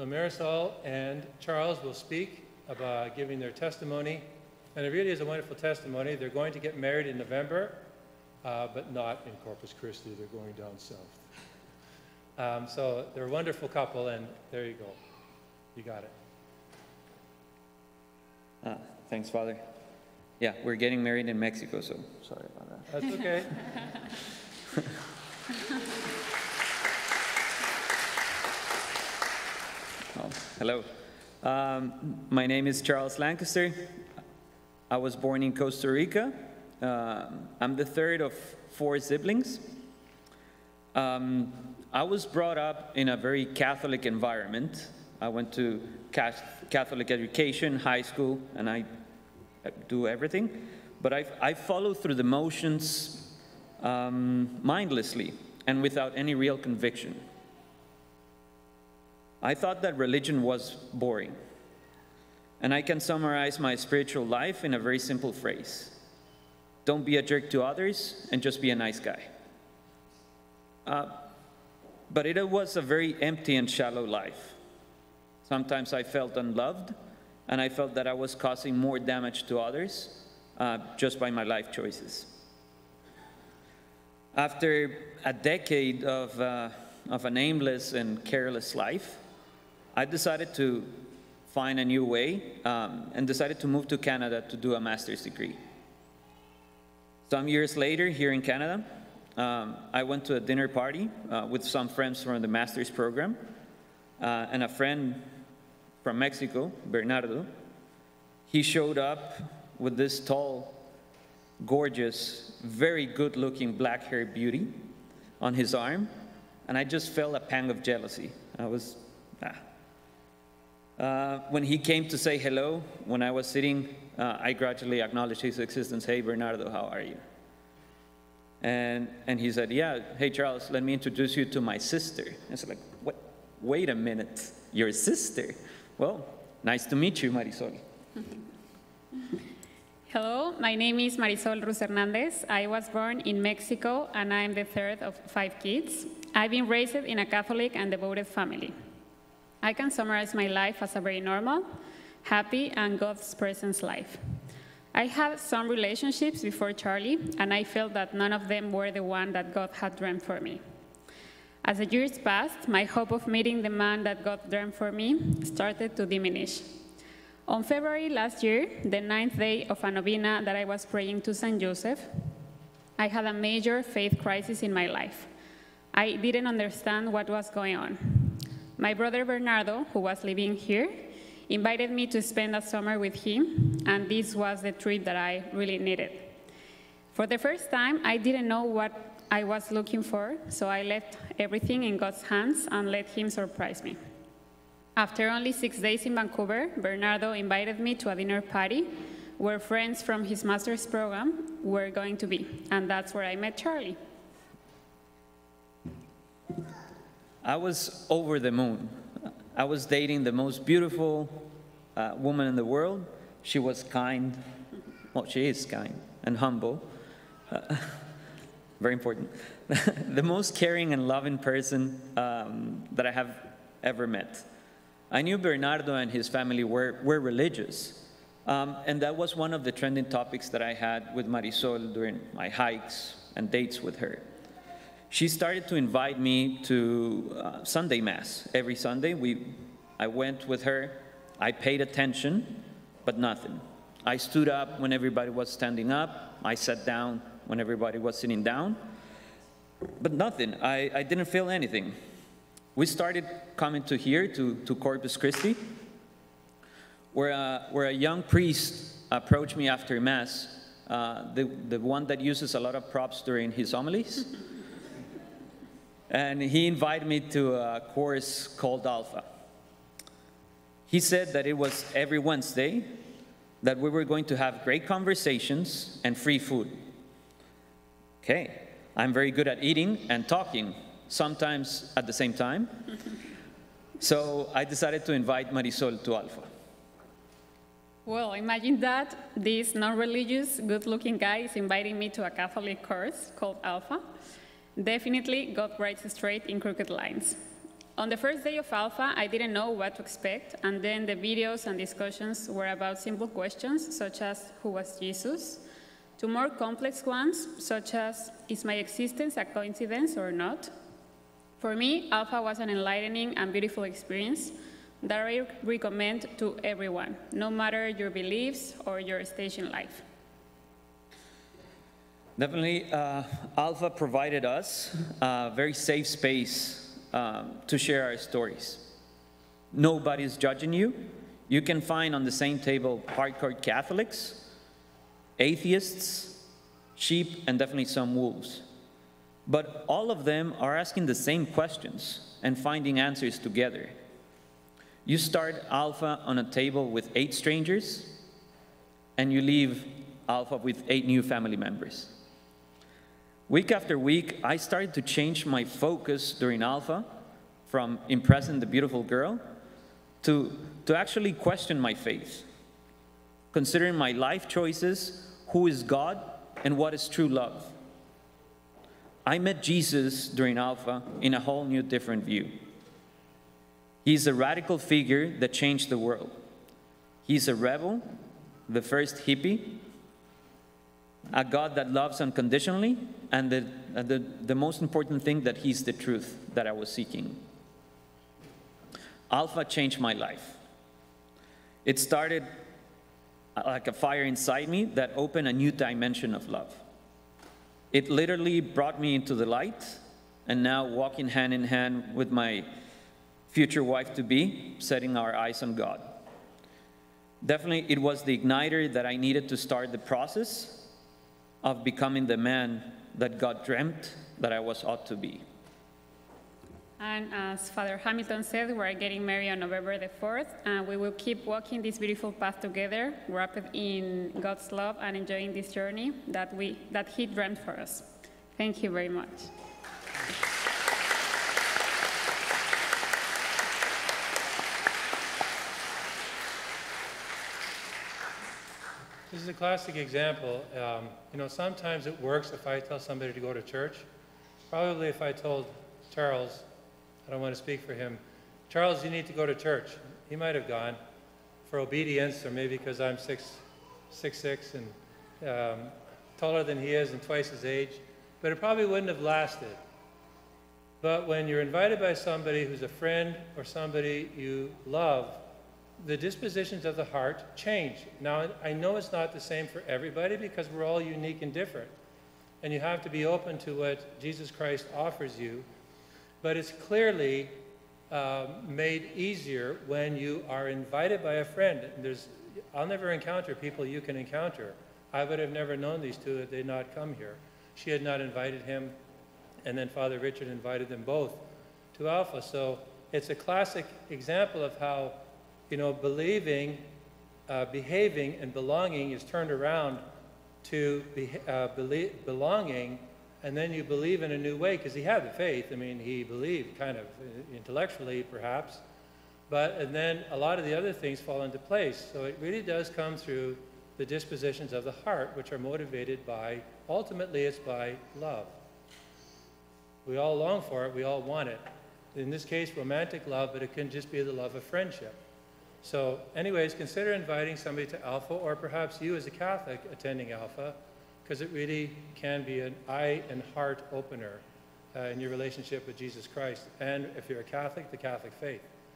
So Marisol and Charles will speak about giving their testimony. And it really is a wonderful testimony. They're going to get married in November, uh, but not in Corpus Christi. They're going down south. Um, so they're a wonderful couple, and there you go. You got it. Ah, thanks, Father. Yeah, we're getting married in Mexico, so sorry about that. That's okay. hello. Um, my name is Charles Lancaster. I was born in Costa Rica. Uh, I'm the third of four siblings. Um, I was brought up in a very Catholic environment. I went to Catholic education, high school, and I do everything. But I, I follow through the motions um, mindlessly and without any real conviction. I thought that religion was boring. And I can summarize my spiritual life in a very simple phrase don't be a jerk to others and just be a nice guy. Uh, but it was a very empty and shallow life. Sometimes I felt unloved, and I felt that I was causing more damage to others uh, just by my life choices. After a decade of, uh, of an aimless and careless life, I decided to find a new way um, and decided to move to Canada to do a master's degree. Some years later, here in Canada, um, I went to a dinner party uh, with some friends from the master's program uh, and a friend from Mexico, Bernardo. He showed up with this tall, gorgeous, very good looking black haired beauty on his arm, and I just felt a pang of jealousy. I was, ah, uh, when he came to say hello, when I was sitting, uh, I gradually acknowledged his existence. Hey, Bernardo, how are you? And, and he said, yeah, hey, Charles, let me introduce you to my sister. I was like, what? Wait a minute, your sister? Well, nice to meet you, Marisol. Hello, my name is Marisol Ruz Hernandez. I was born in Mexico and I'm the third of five kids. I've been raised in a Catholic and devoted family. I can summarize my life as a very normal, happy, and God's presence life. I had some relationships before Charlie, and I felt that none of them were the one that God had dreamed for me. As the years passed, my hope of meeting the man that God dreamed for me started to diminish. On February last year, the ninth day of a novena that I was praying to St. Joseph, I had a major faith crisis in my life. I didn't understand what was going on. My brother Bernardo, who was living here, invited me to spend a summer with him, and this was the trip that I really needed. For the first time, I didn't know what I was looking for, so I left everything in God's hands and let Him surprise me. After only six days in Vancouver, Bernardo invited me to a dinner party where friends from his master's program were going to be, and that's where I met Charlie. I was over the moon. I was dating the most beautiful uh, woman in the world. She was kind. Well, she is kind and humble. Uh, very important. the most caring and loving person um, that I have ever met. I knew Bernardo and his family were, were religious. Um, and that was one of the trending topics that I had with Marisol during my hikes and dates with her she started to invite me to uh, Sunday Mass every Sunday. We, I went with her. I paid attention, but nothing. I stood up when everybody was standing up. I sat down when everybody was sitting down, but nothing. I, I didn't feel anything. We started coming to here, to, to Corpus Christi, where a, where a young priest approached me after Mass, uh, the, the one that uses a lot of props during his homilies. And he invited me to a course called Alpha. He said that it was every Wednesday that we were going to have great conversations and free food. Okay, I'm very good at eating and talking, sometimes at the same time. so I decided to invite Marisol to Alpha. Well, imagine that this non religious, good looking guy is inviting me to a Catholic course called Alpha. Definitely, God writes straight in crooked lines. On the first day of Alpha, I didn't know what to expect, and then the videos and discussions were about simple questions such as Who was Jesus? to more complex ones such as Is my existence a coincidence or not? For me, Alpha was an enlightening and beautiful experience that I recommend to everyone, no matter your beliefs or your stage in life. Definitely, uh, Alpha provided us a very safe space um, to share our stories. Nobody's judging you. You can find on the same table hardcore Catholics, atheists, sheep, and definitely some wolves. But all of them are asking the same questions and finding answers together. You start Alpha on a table with eight strangers, and you leave Alpha with eight new family members. Week after week, I started to change my focus during Alpha from impressing the beautiful girl to, to actually question my faith, considering my life choices, who is God, and what is true love. I met Jesus during Alpha in a whole new different view. He's a radical figure that changed the world. He's a rebel, the first hippie, a God that loves unconditionally, and the, the, the most important thing that He's the truth that I was seeking. Alpha changed my life. It started uh, like a fire inside me that opened a new dimension of love. It literally brought me into the light, and now walking hand in hand with my future wife to be, setting our eyes on God. Definitely, it was the igniter that I needed to start the process of becoming the man that God dreamt that I was ought to be. And as Father Hamilton said, we're getting married on November the 4th, and we will keep walking this beautiful path together, wrapped in God's love and enjoying this journey that, we, that He dreamt for us. Thank you very much. This is a classic example. Um, you know, sometimes it works if I tell somebody to go to church. Probably if I told Charles, I don't want to speak for him, Charles, you need to go to church. He might have gone for obedience, or maybe because I'm six, six, six and um, taller than he is and twice his age. But it probably wouldn't have lasted. But when you're invited by somebody who's a friend or somebody you love, the dispositions of the heart change. Now, I know it's not the same for everybody because we're all unique and different. And you have to be open to what Jesus Christ offers you. But it's clearly um, made easier when you are invited by a friend. There's, I'll never encounter people you can encounter. I would have never known these two had they not come here. She had not invited him, and then Father Richard invited them both to Alpha. So it's a classic example of how you know, believing, uh, behaving, and belonging is turned around to be, uh, belonging, and then you believe in a new way because he had the faith. I mean, he believed kind of uh, intellectually, perhaps, but and then a lot of the other things fall into place. So it really does come through the dispositions of the heart, which are motivated by, ultimately, it's by love. We all long for it, we all want it. In this case, romantic love, but it can just be the love of friendship. So anyways, consider inviting somebody to Alpha, or perhaps you as a Catholic attending Alpha, because it really can be an eye and heart opener uh, in your relationship with Jesus Christ. And if you're a Catholic, the Catholic faith.